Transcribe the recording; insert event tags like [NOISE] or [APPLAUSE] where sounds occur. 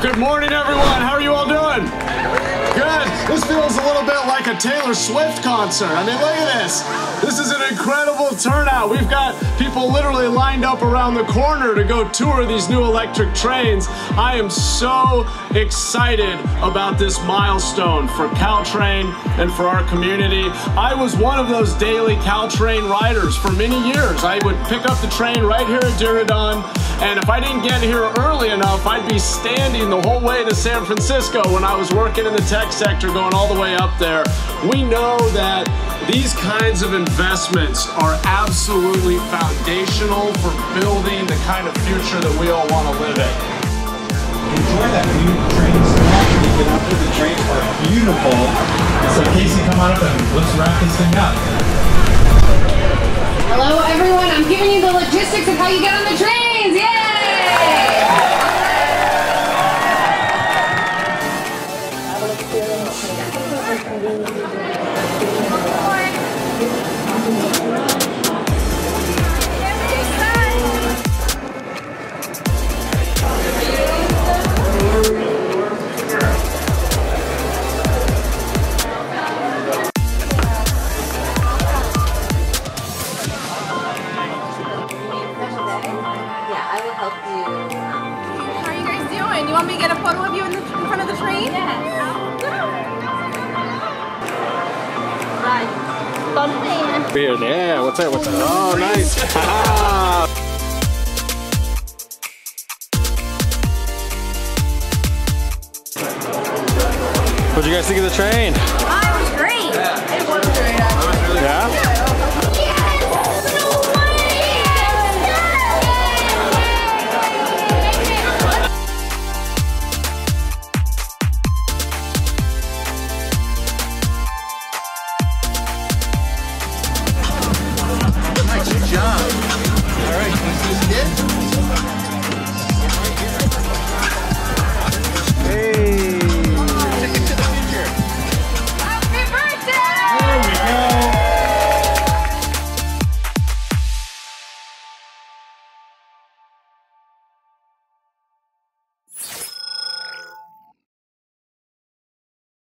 Good morning, everyone. How are you all doing? Good. This feels a little bit like a Taylor Swift concert. I mean, look at this. This is an incredible turnout. We've got people literally lined up around the corner to go tour these new electric trains. I am so excited about this milestone for Caltrain and for our community. I was one of those daily Caltrain riders for many years. I would pick up the train right here at Diridon, and if I didn't get here early enough, I'd be standing the whole way to San Francisco when I was working in the tech sector going all the way up there. We know that these kinds of investments are absolutely foundational for building the kind of future that we all want to live in. Enjoy that new train snack when you get out there. The trains are beautiful. So Casey, come on up and let's wrap this thing up. Hello everyone, I'm giving you the logistics of how you get on the trains. Yay! Yeah, want me to get a photo of you in, the, in front of the train? Weird. Yeah, what's that? What's that? Oh, nice. [LAUGHS] What'd you guys think of the train? Oh, it was great. It was great, actually. Yeah?